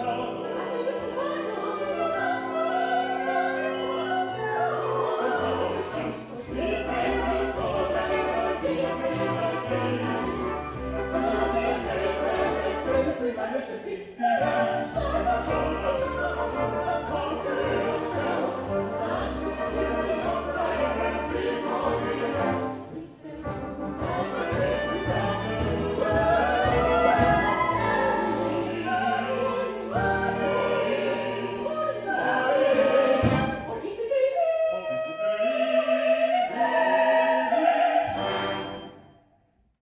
Oh,